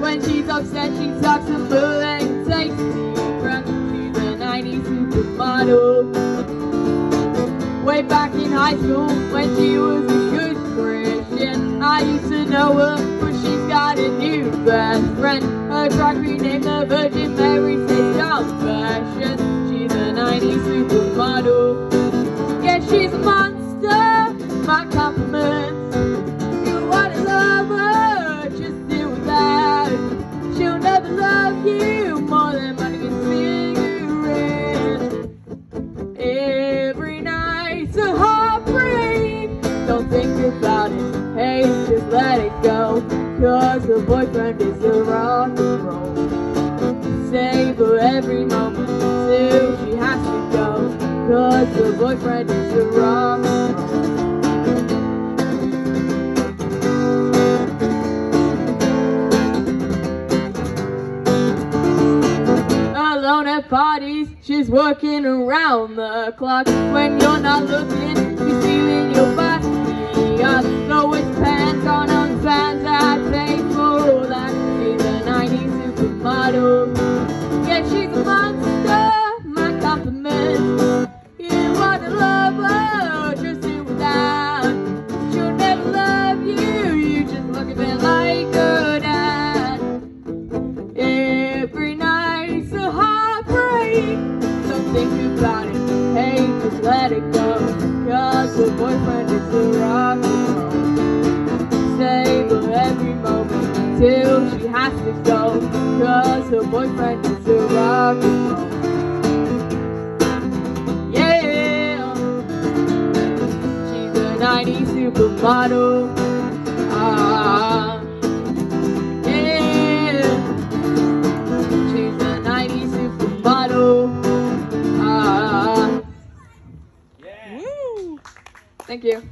When she's upset, she talks a fool takes me 90s supermodel. Way back in high school, when she was a good Christian, I used to know her, but she's got a new best friend. Her drag queen named the Virgin Mary stays fashion. She's a 90s supermodel. Yeah, she's a model. Cause the boyfriend is a rock and roll. Save her every moment till she has to go. Cause the boyfriend is a rock and roll. alone at parties. She's working around the clock. When you're not looking, let it go. Cause your boyfriend is a till she has to go. Cause her boyfriend is a rock. Yeah, she's a 90s supermodel. Ah, yeah. She's a 90s supermodel. Ah. Yeah. Thank you.